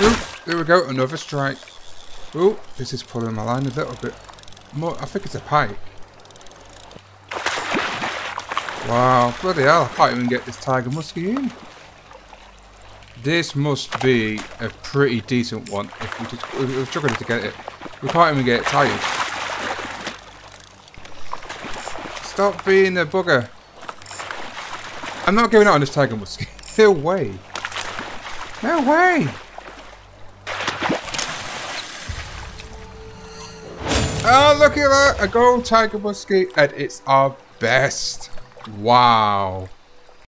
Ooh, there we go, another strike. Oh, this is pulling my line a little bit more. I think it's a pike. Wow, bloody hell, I can't even get this tiger muskie in. This must be a pretty decent one if we just, we're struggling to get it. We can't even get it tired. Stop being a bugger. I'm not going out on this tiger muskie. No way. No way. Oh, look at that! A gold tiger muskie, and it's our best. Wow.